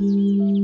Música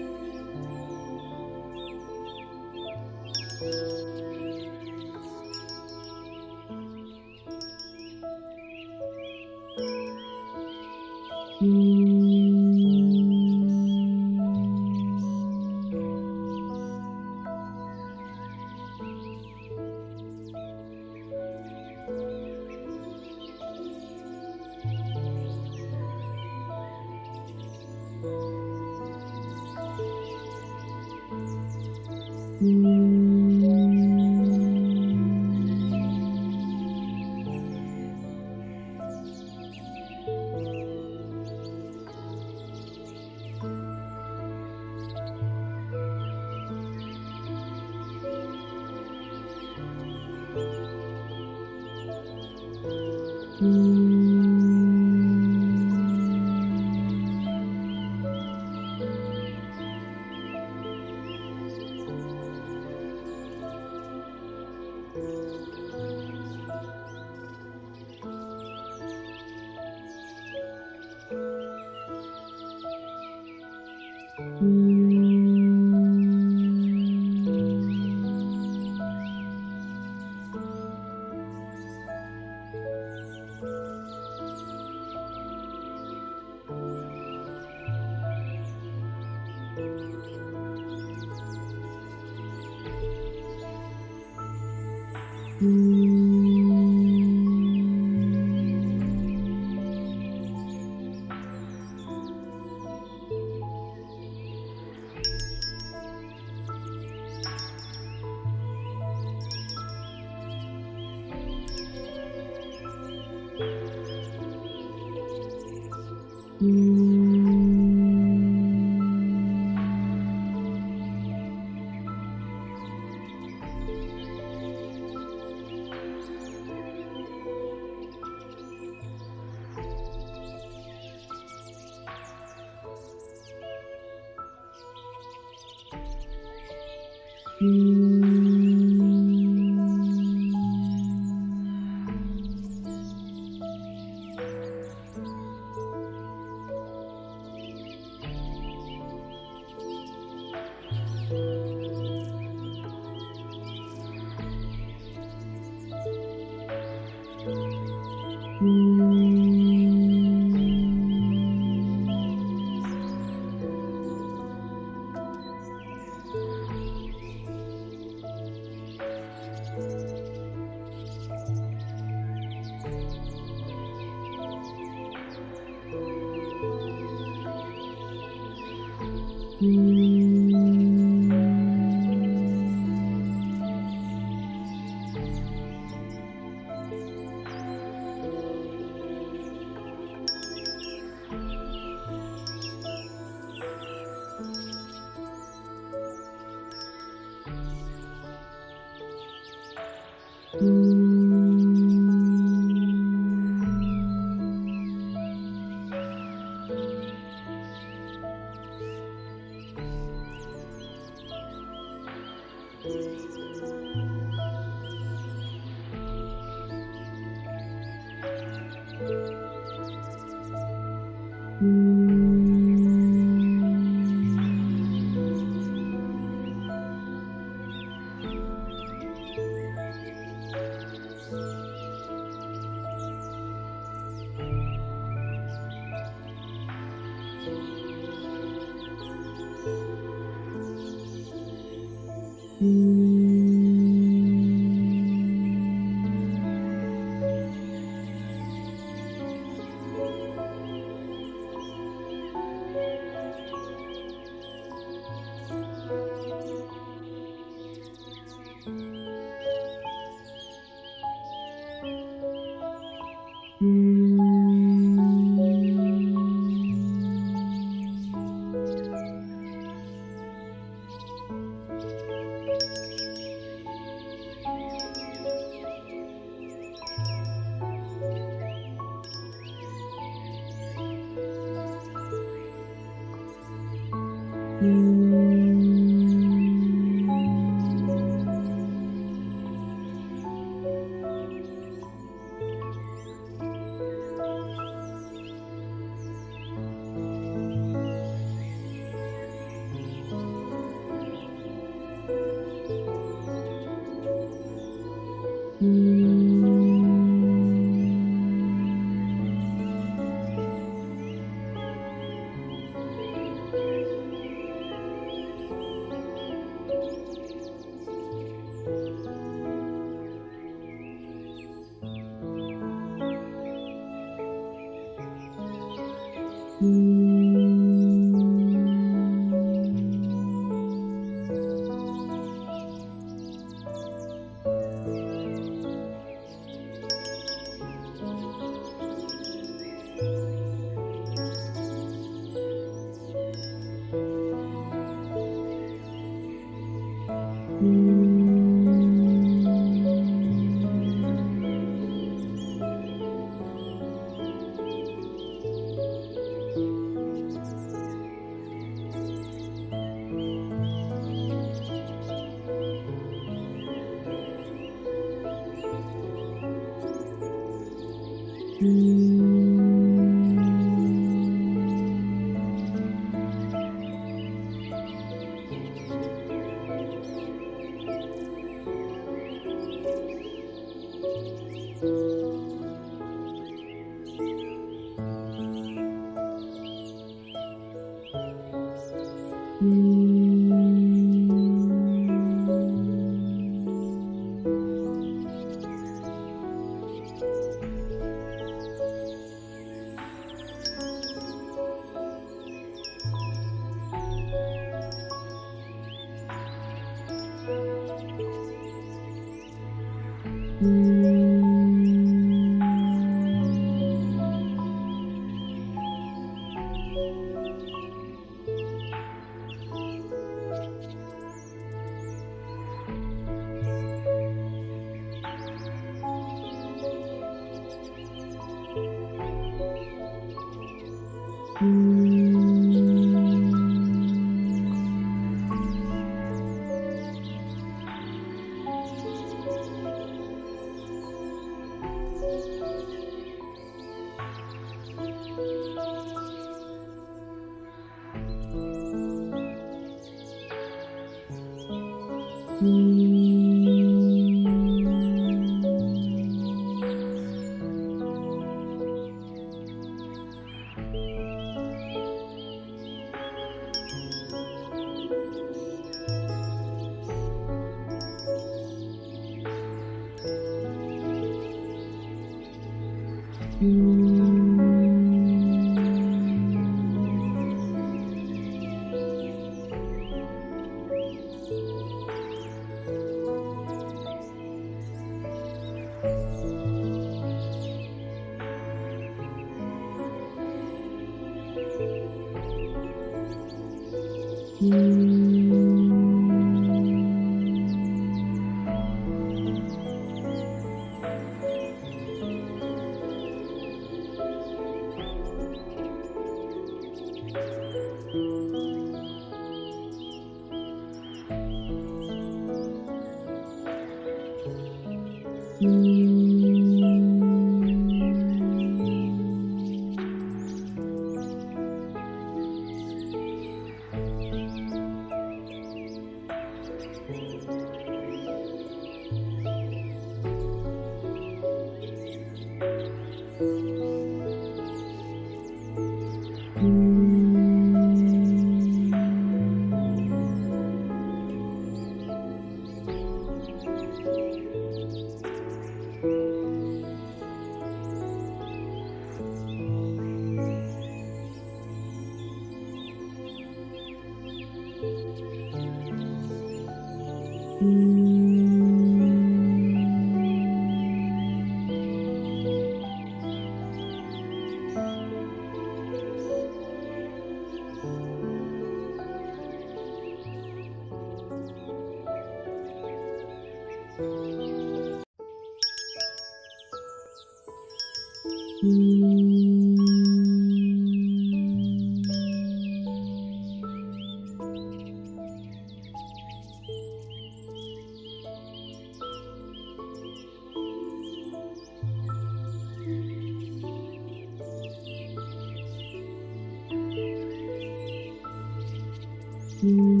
Mm-hmm.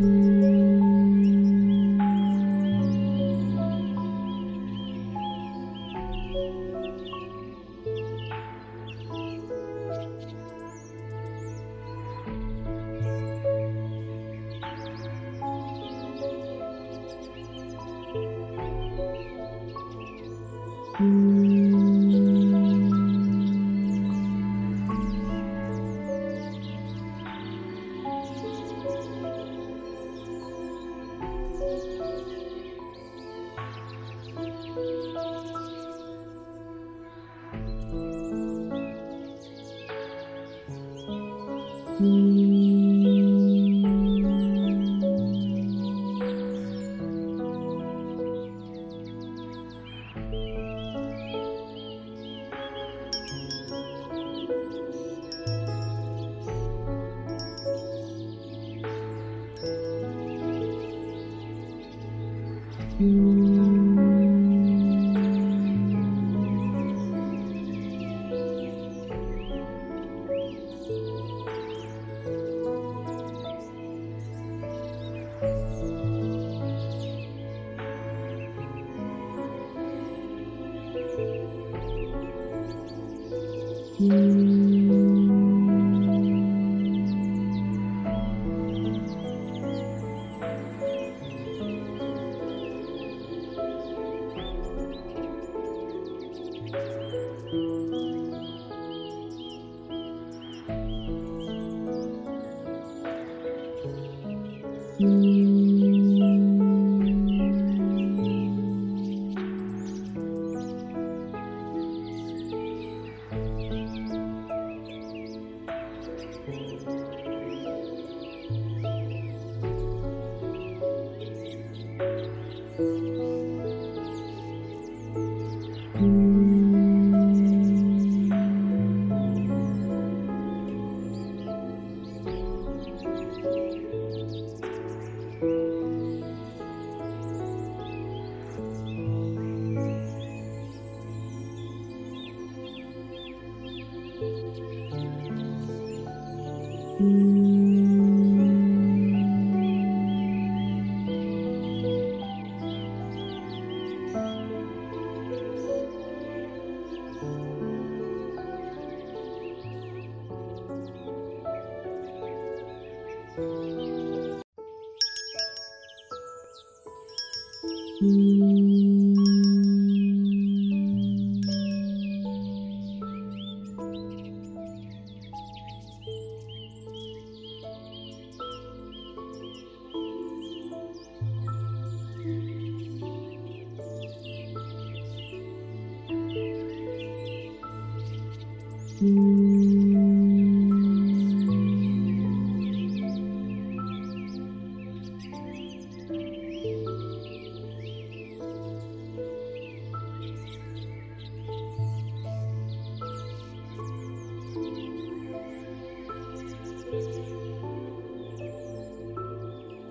Mm-hmm.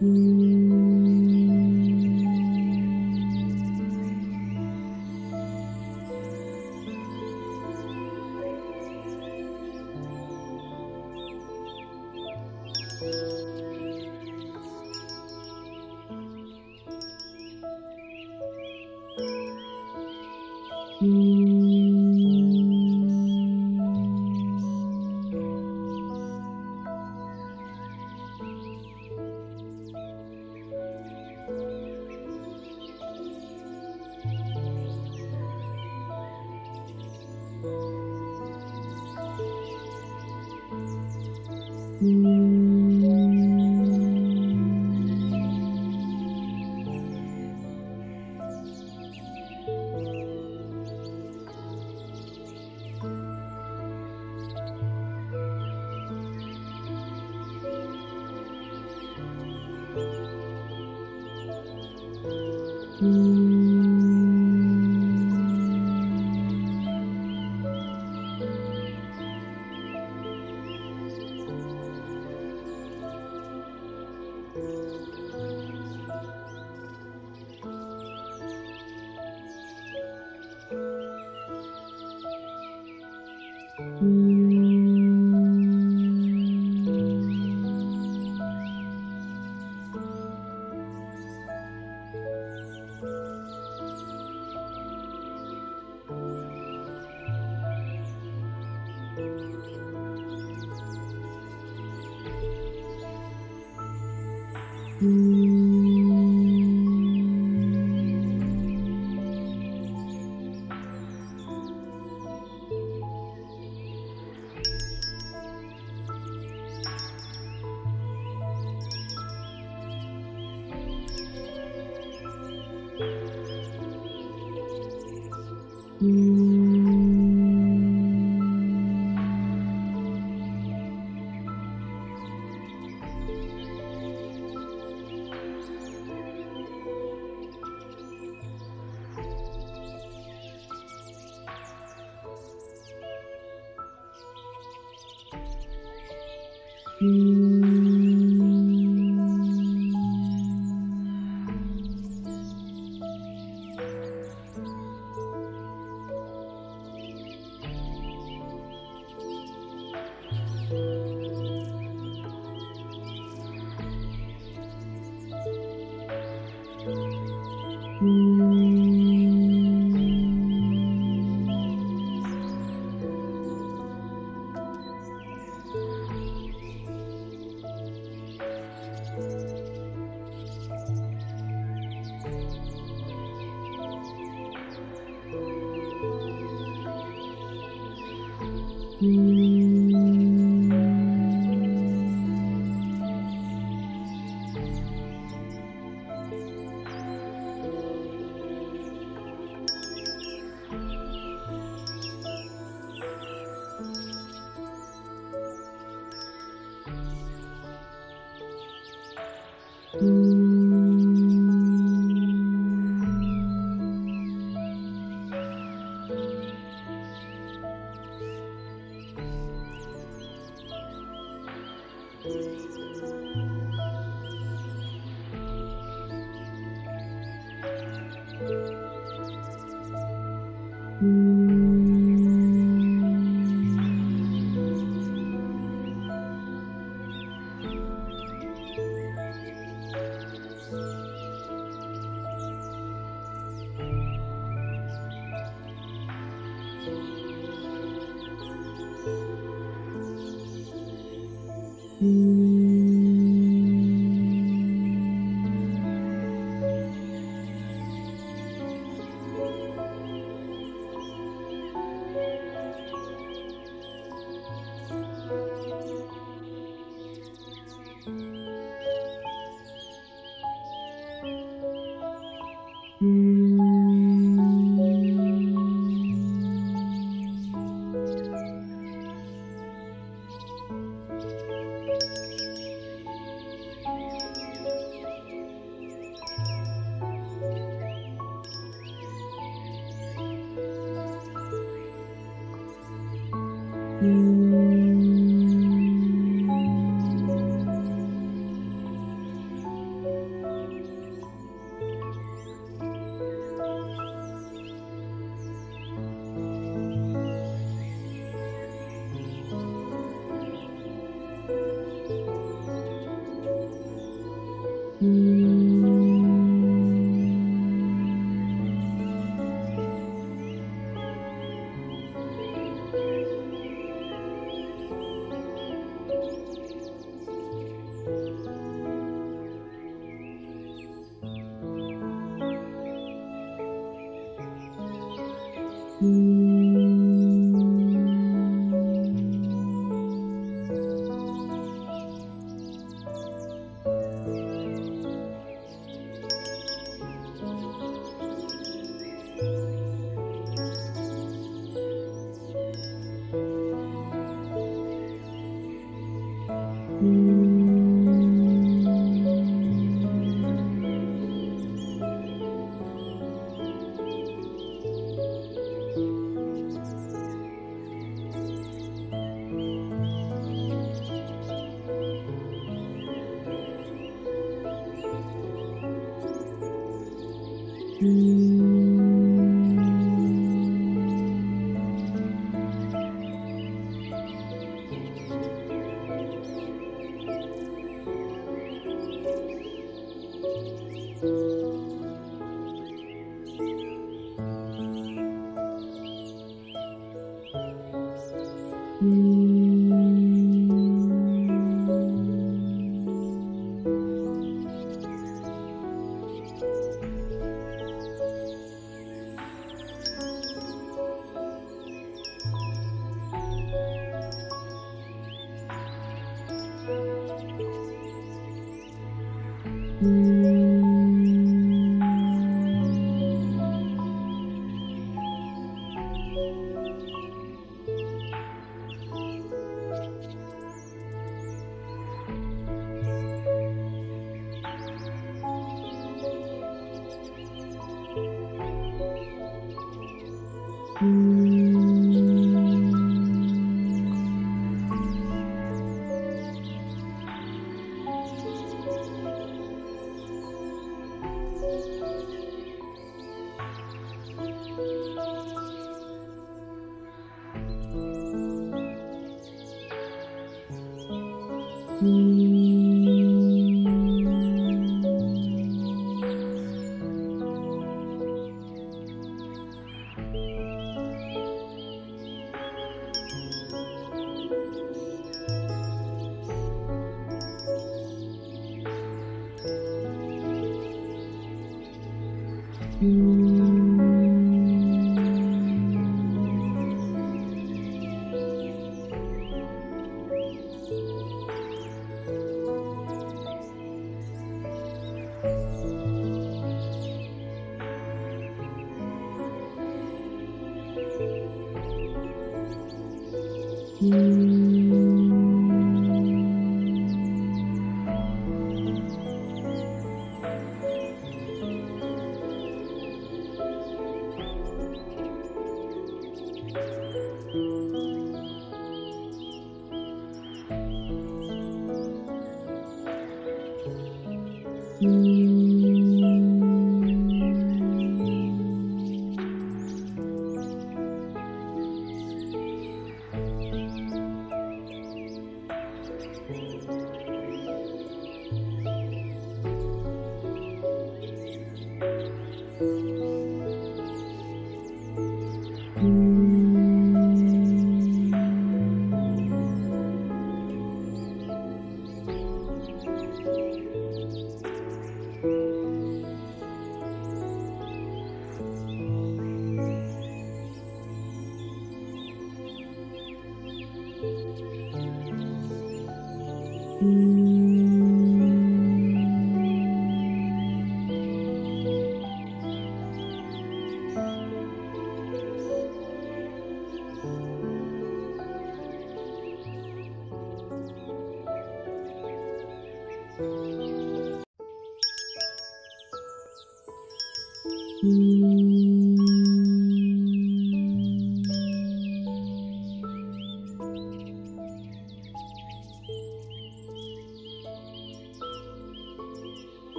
Mm-hmm.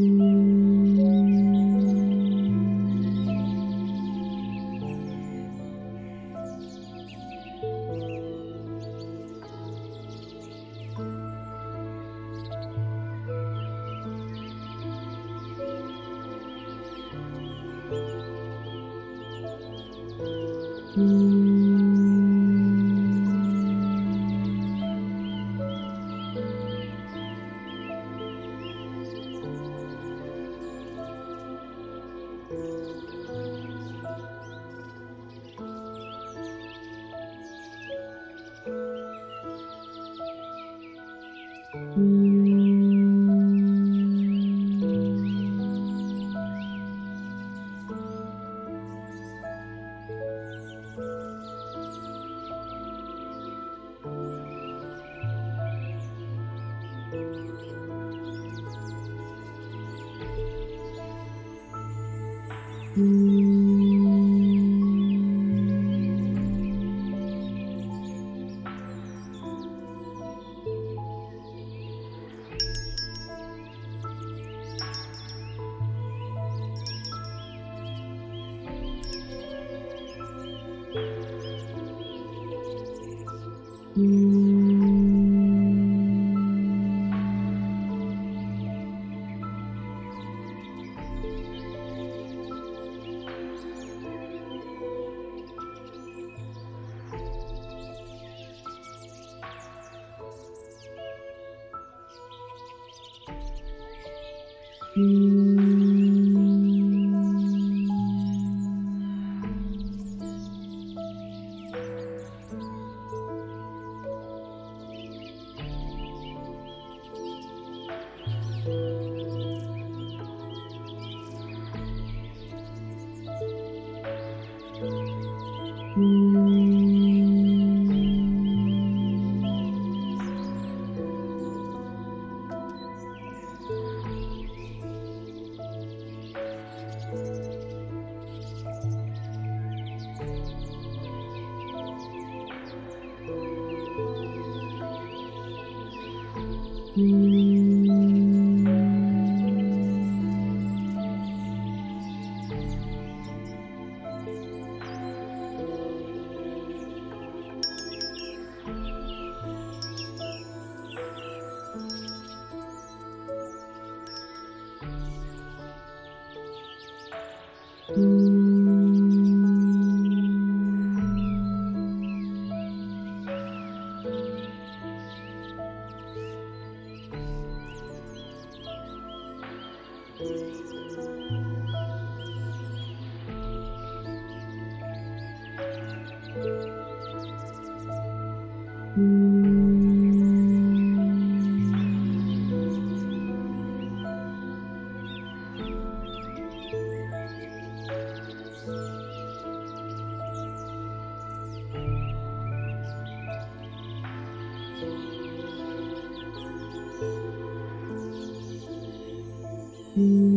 Mm-hmm. Mm-hmm.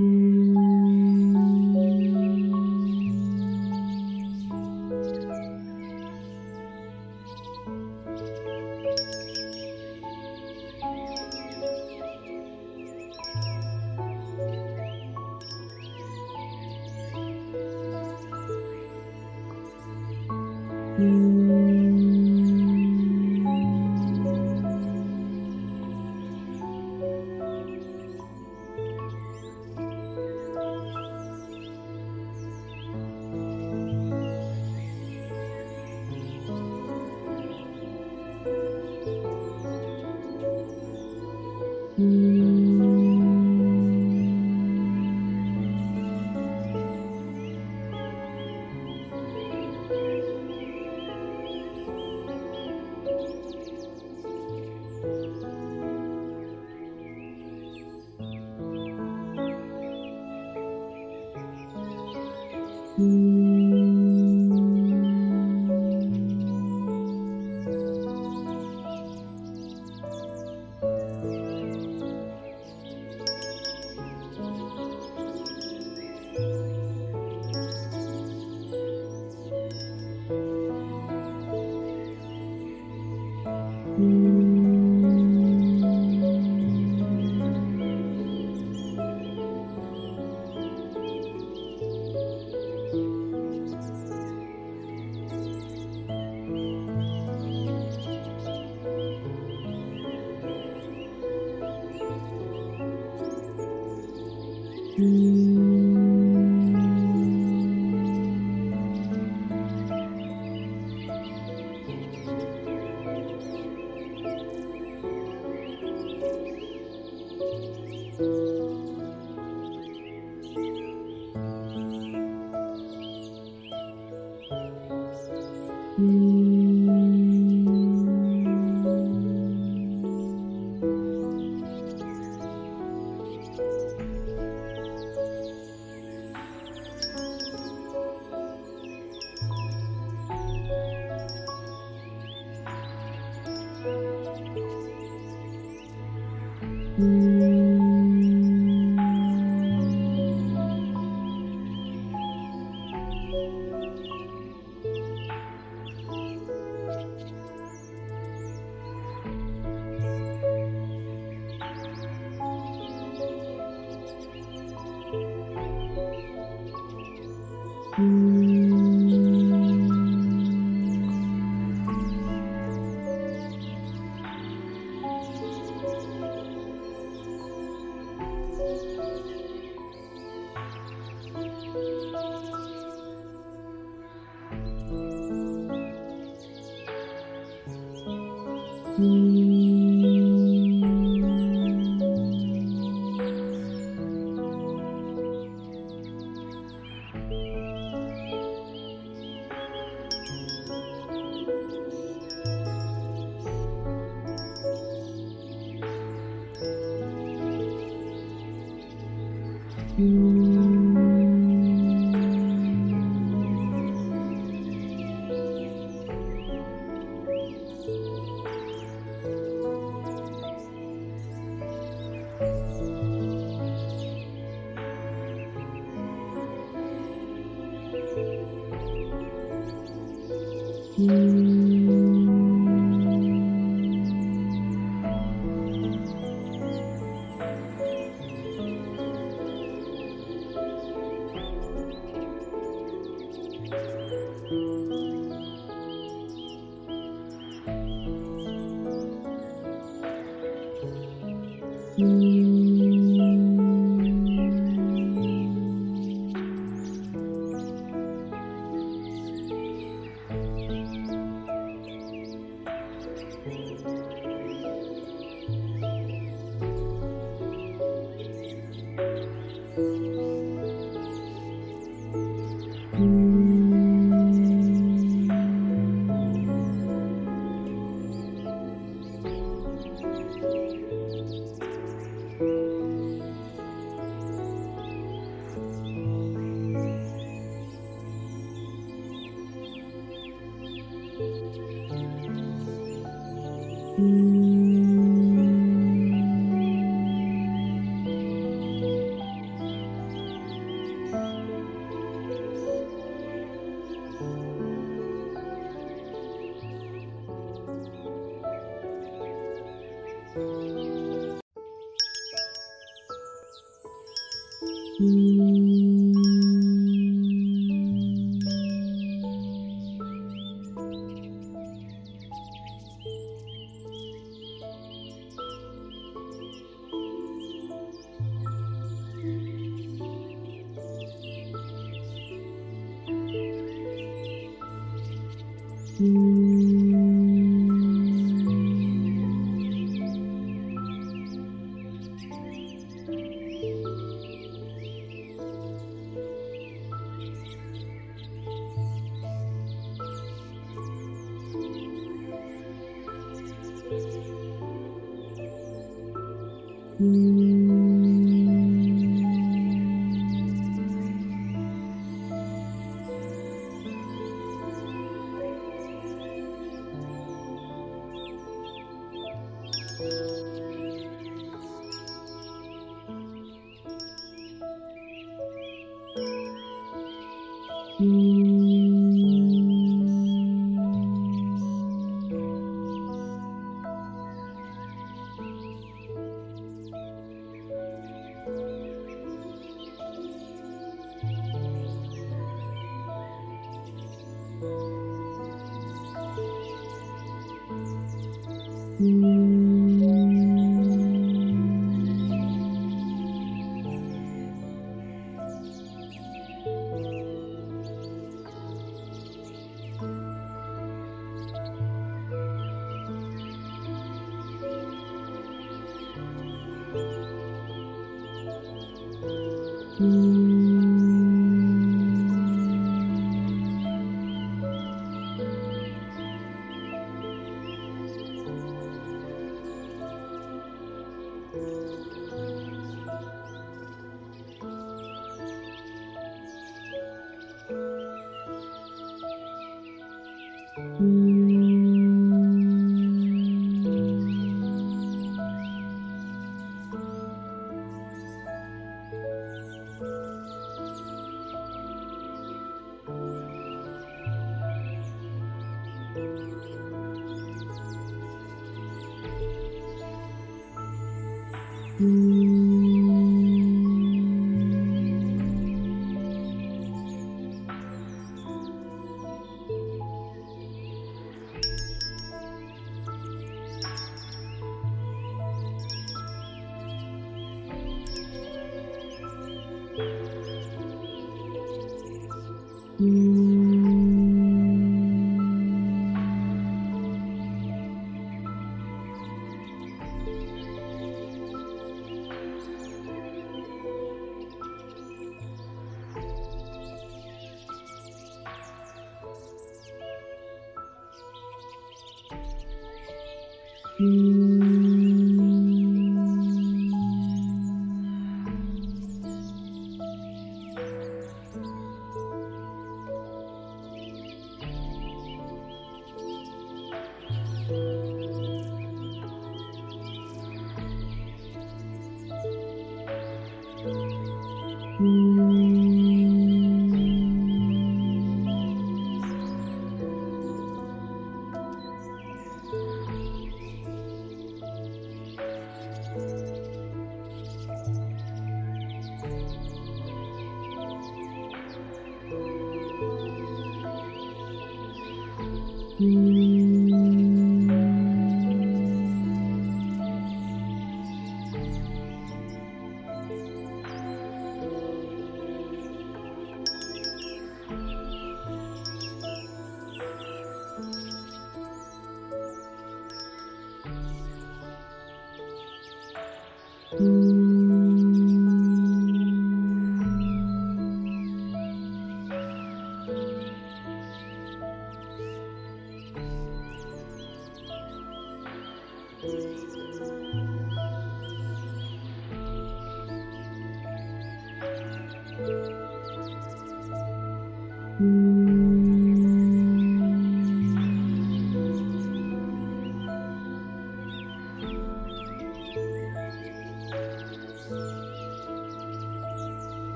Mm-hmm. Mm-hmm.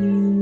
Mm.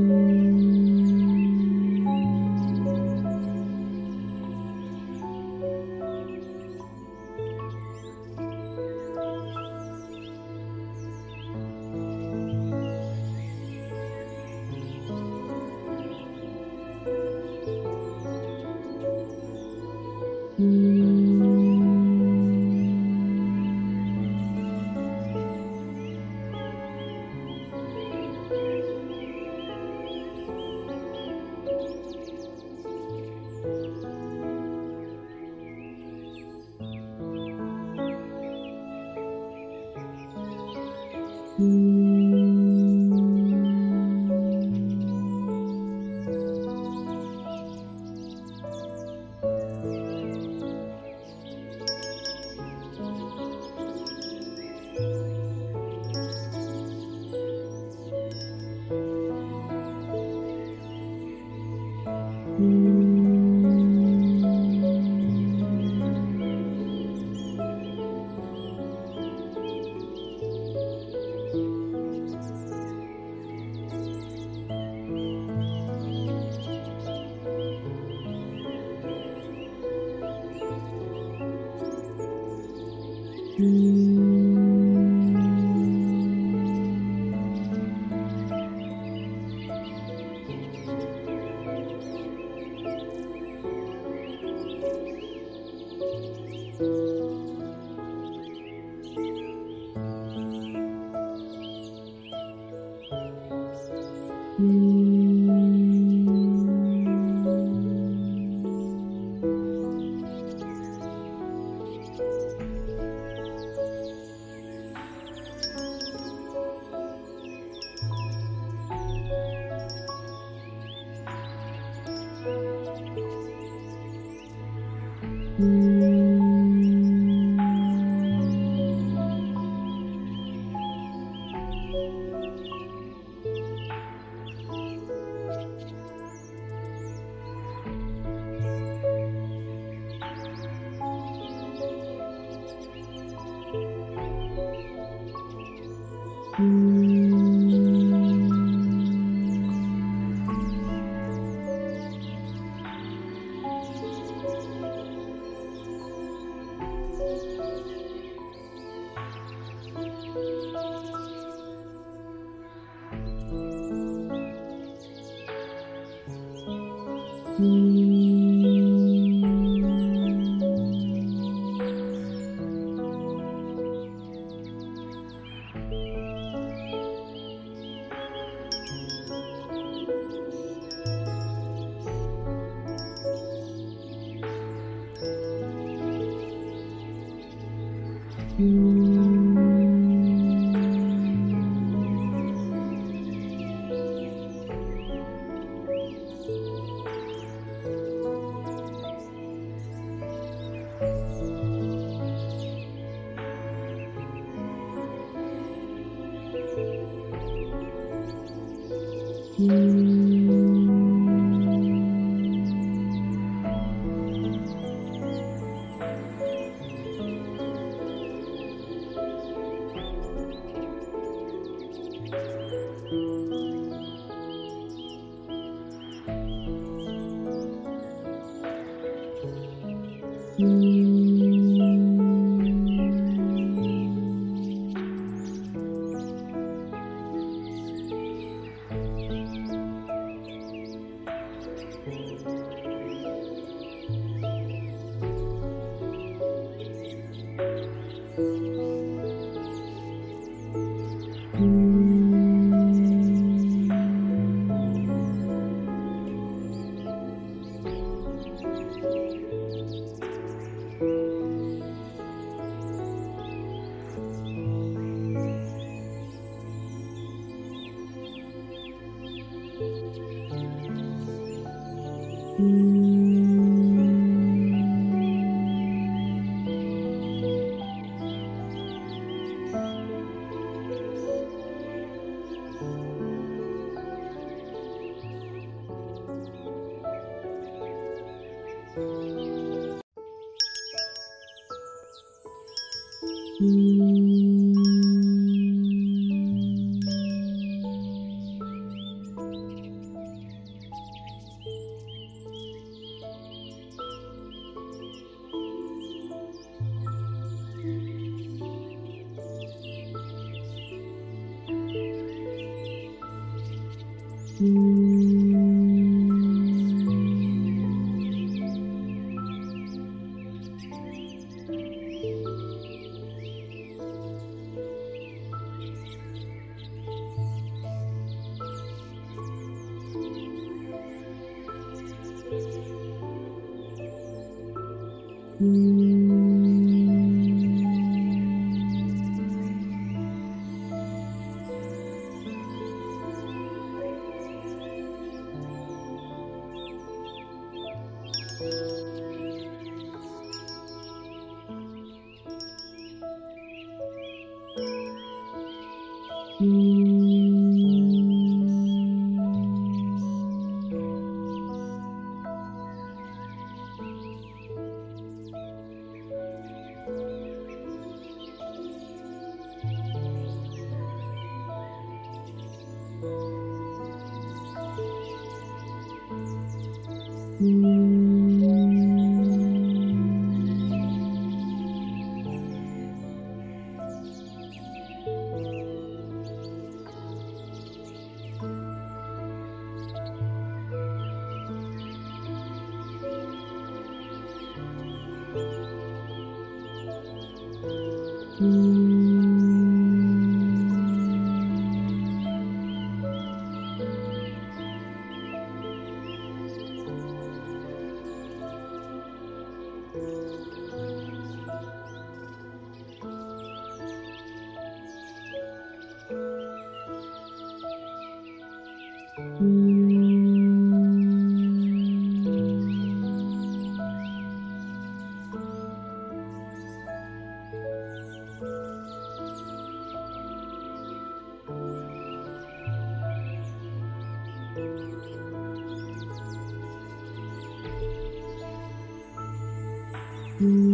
Mm-hmm.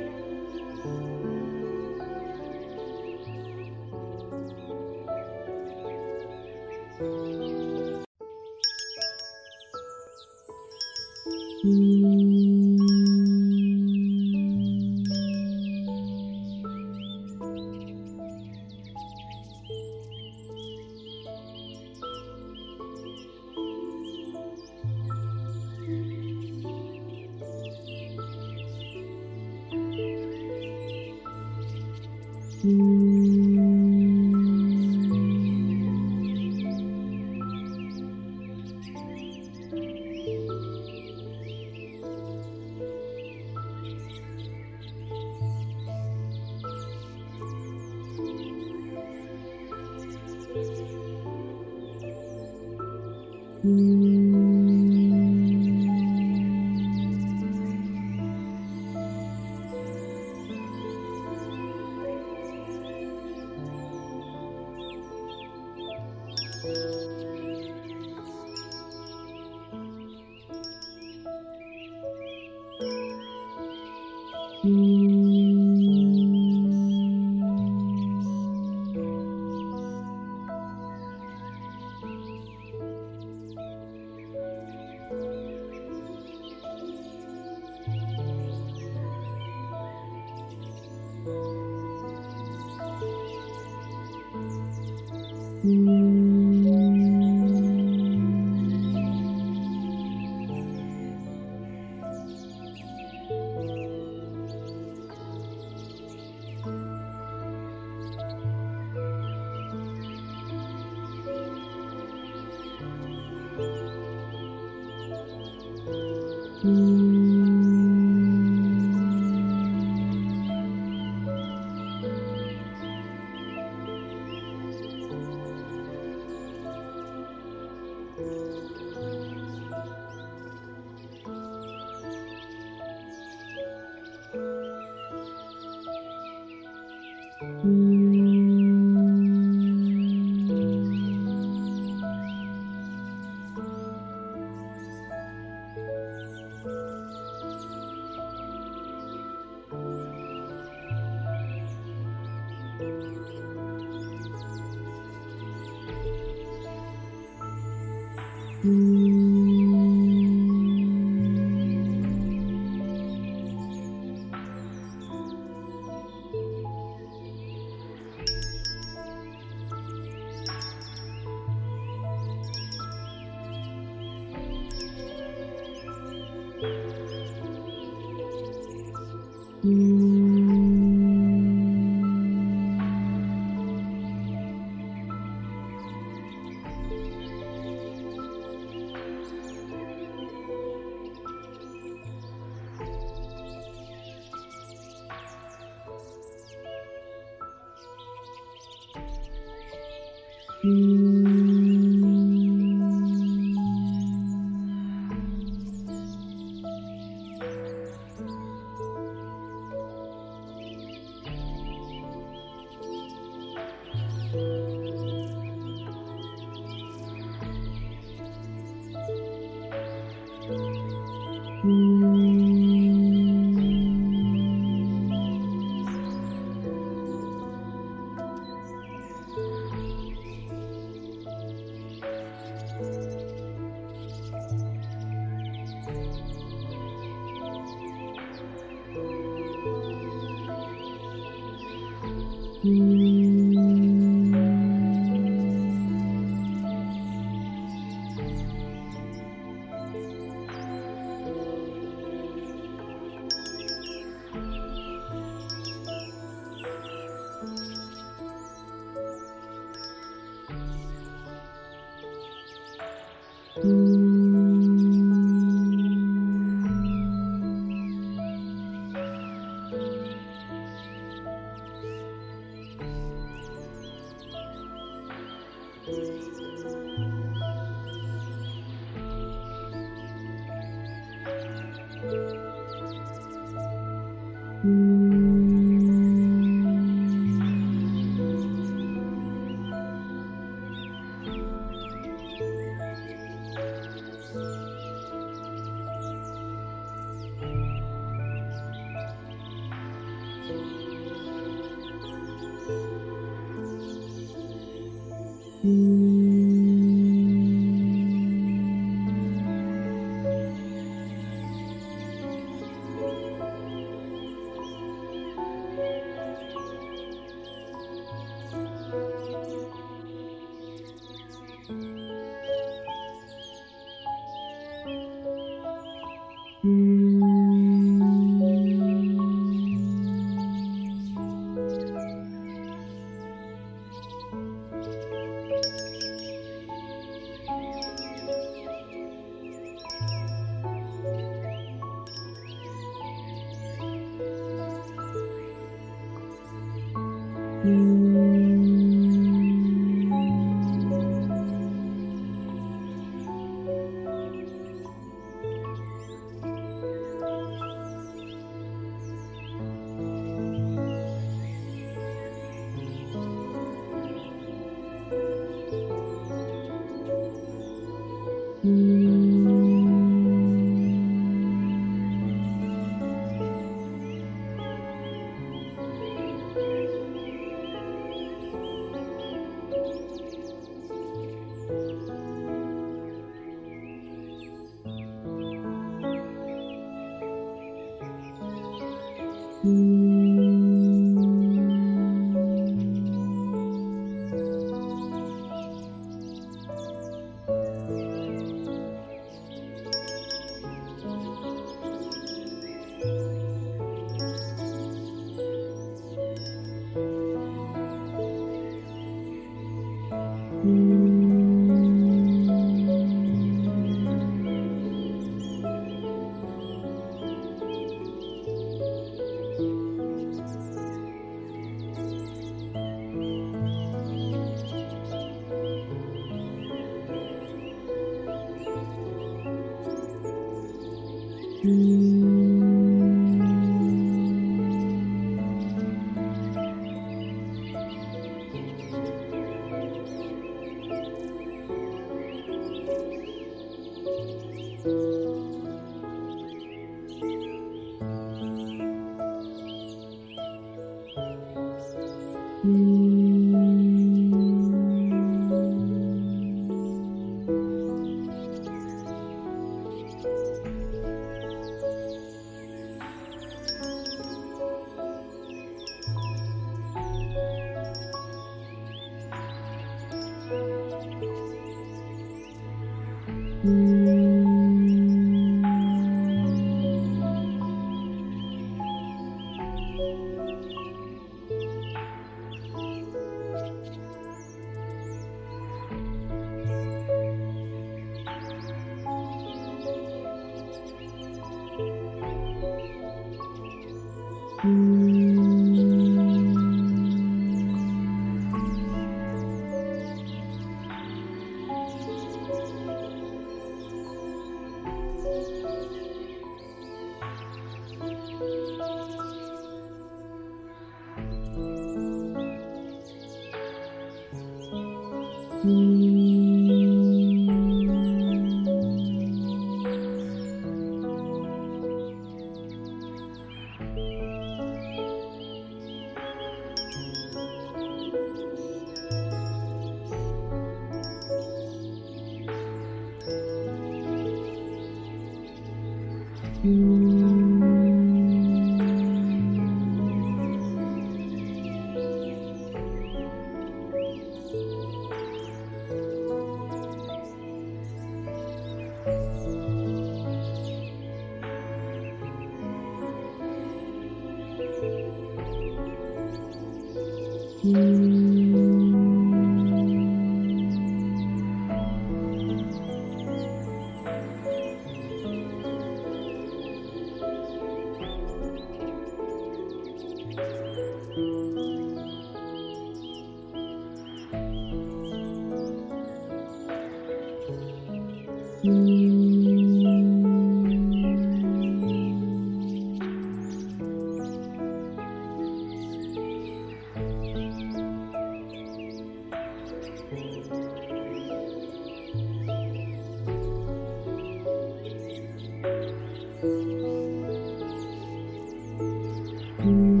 Mm-hmm.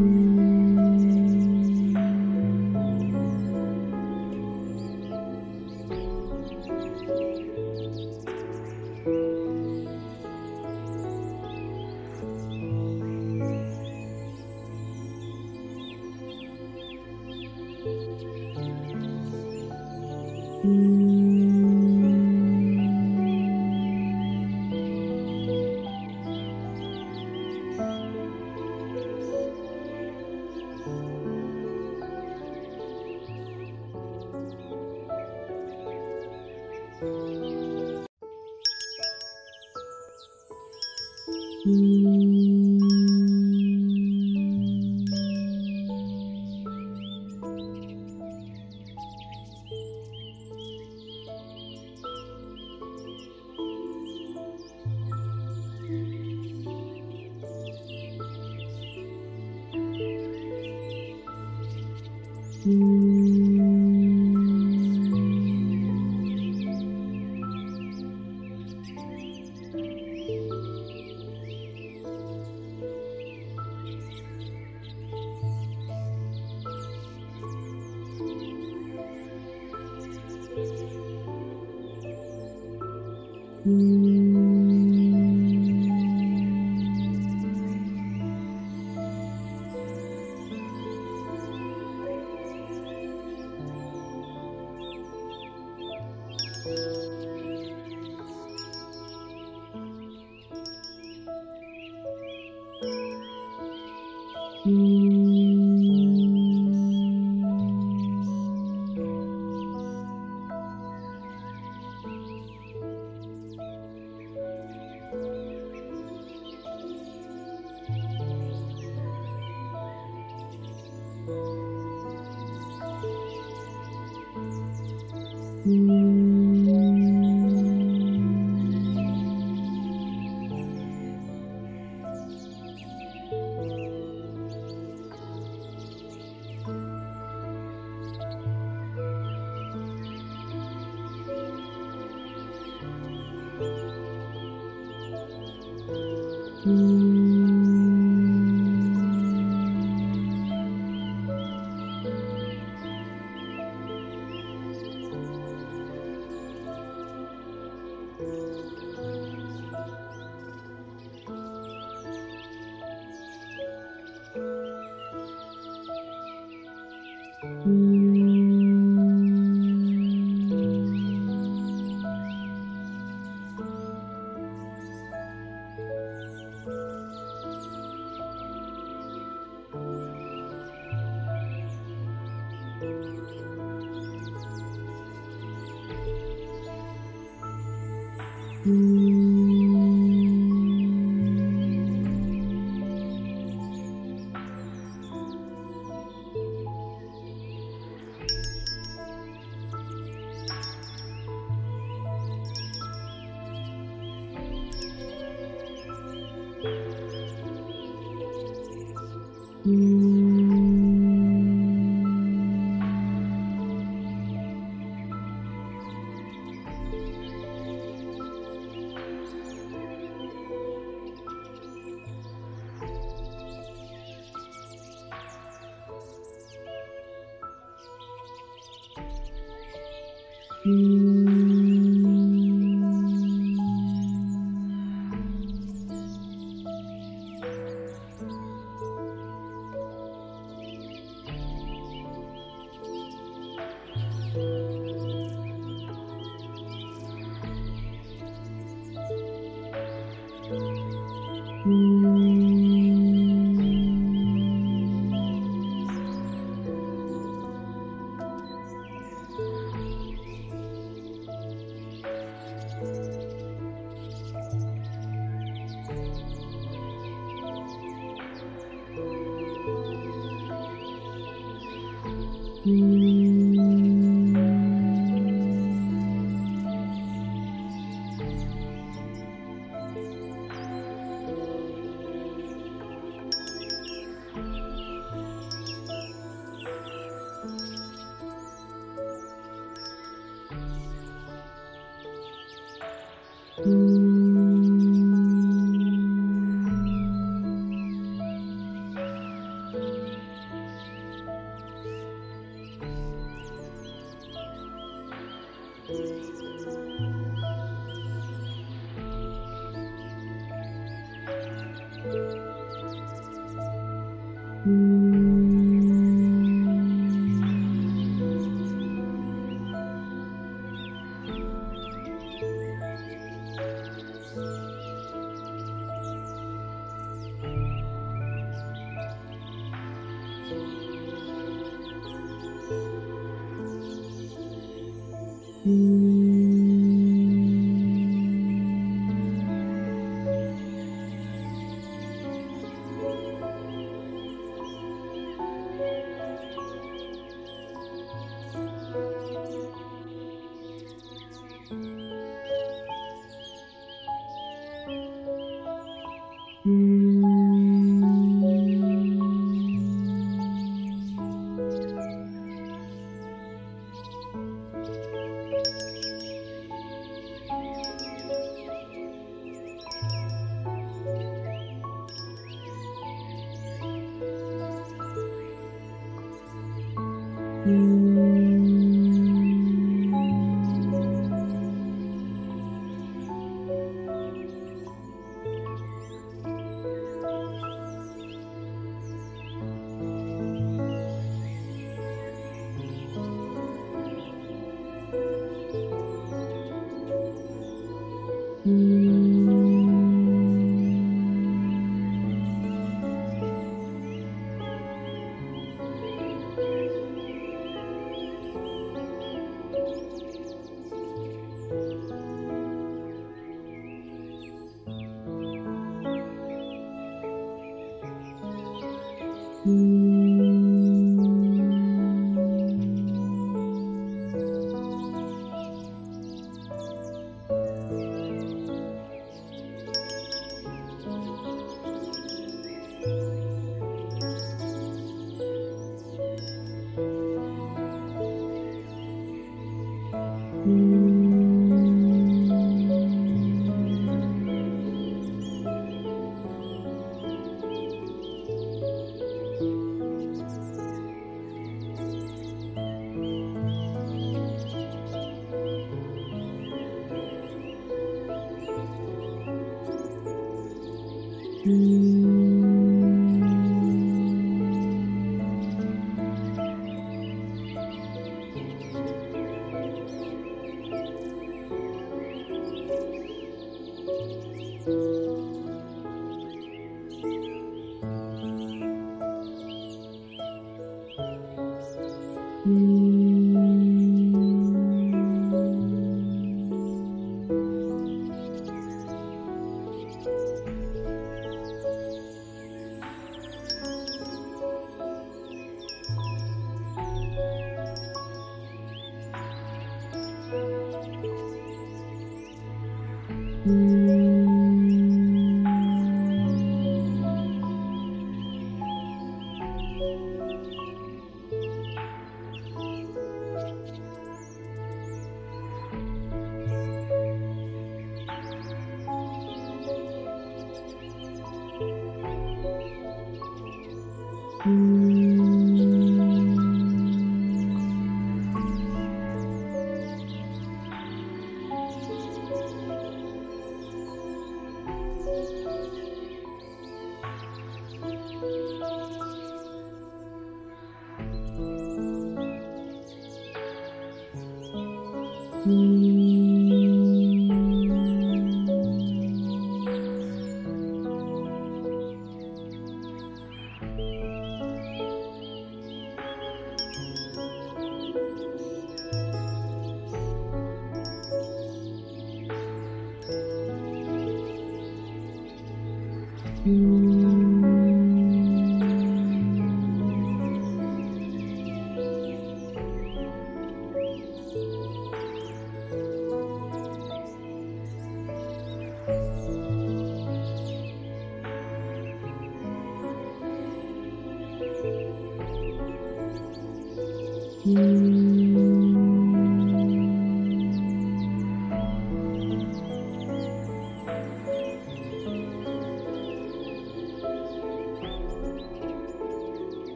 Mm-hmm.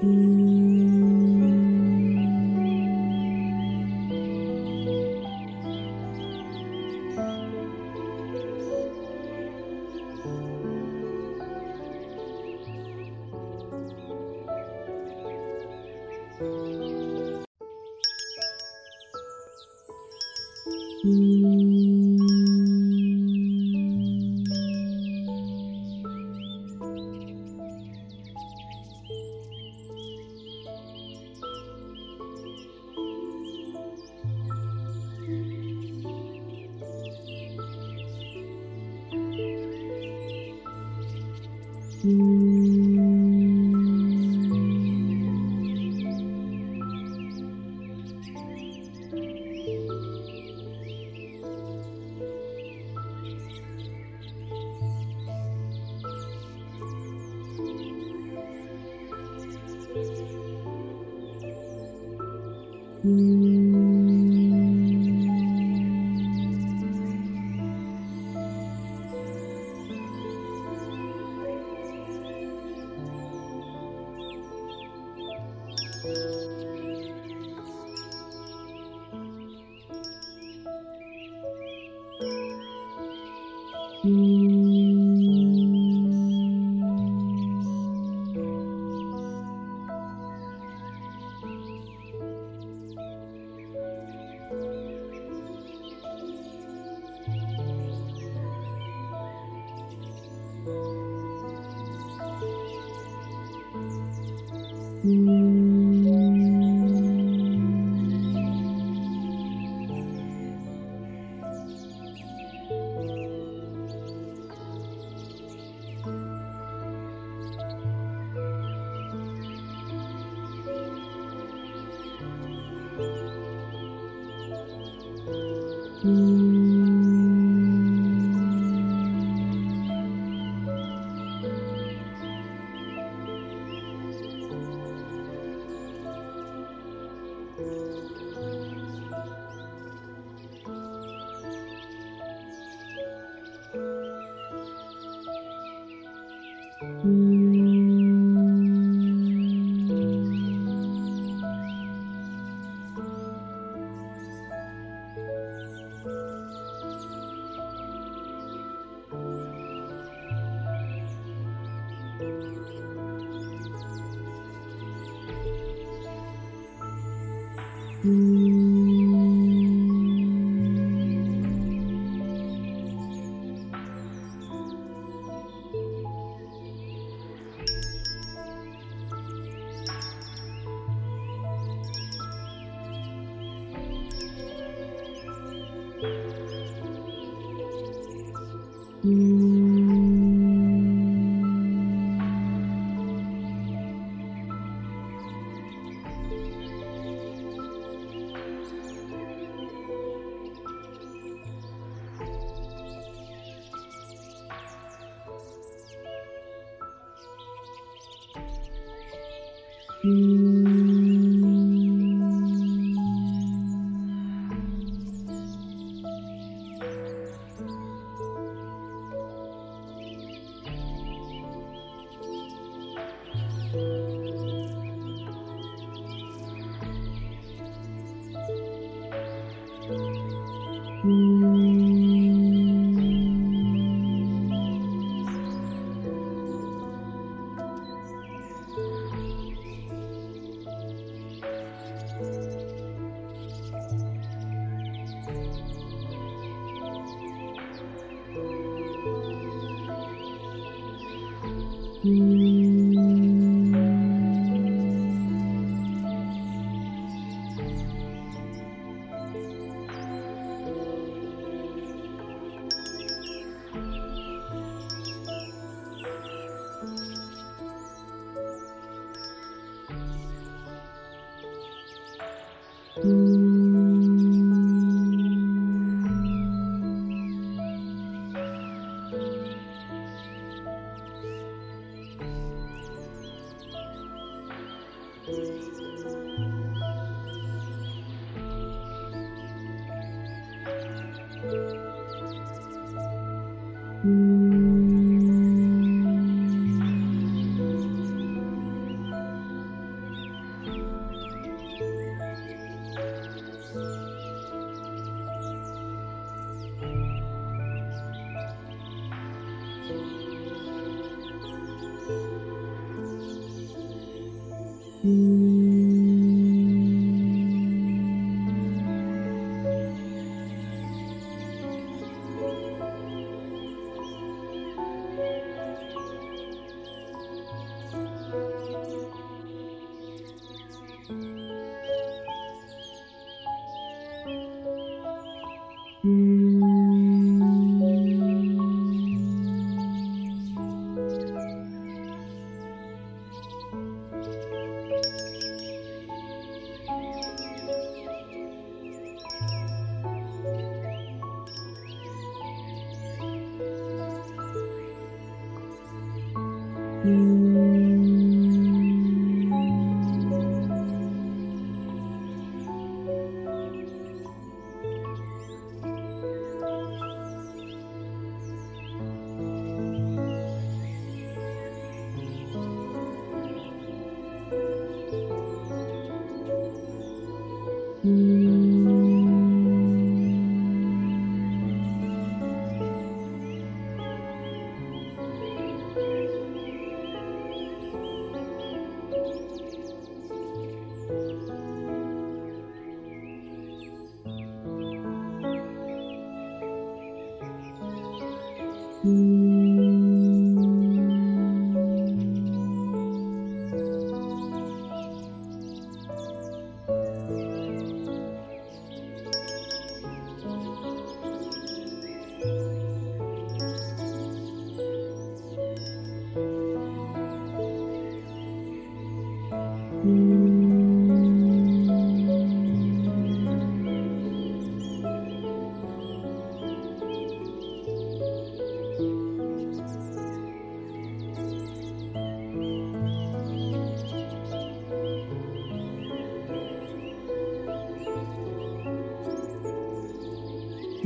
Mm-hmm.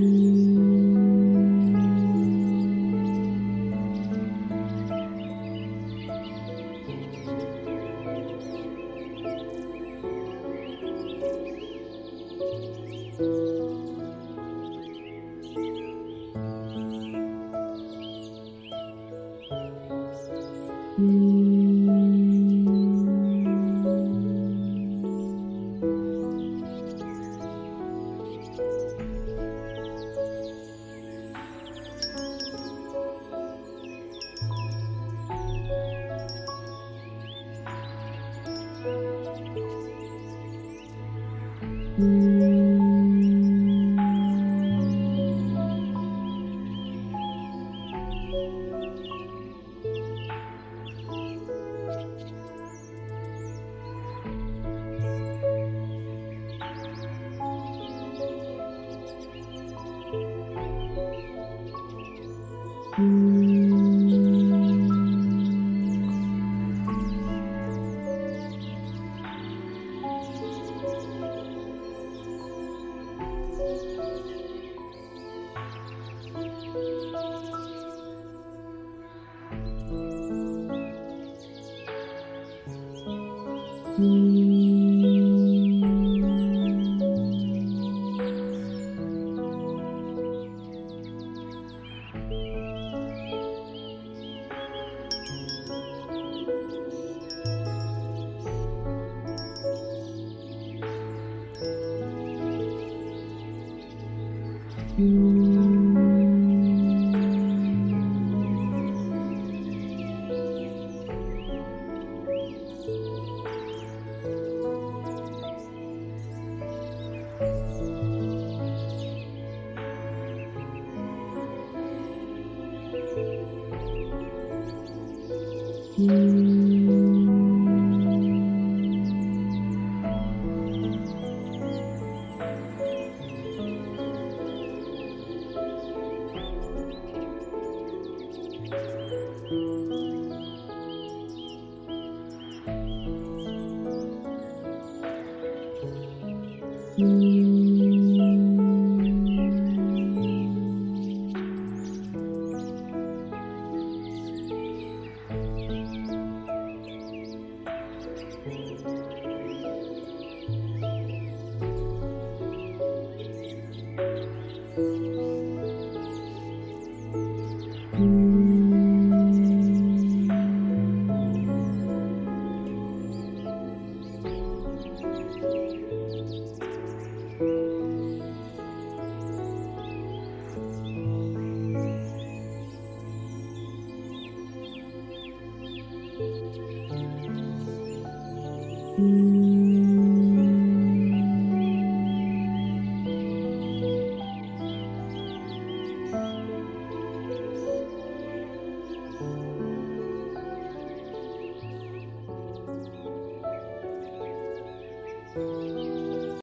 Mm-hmm.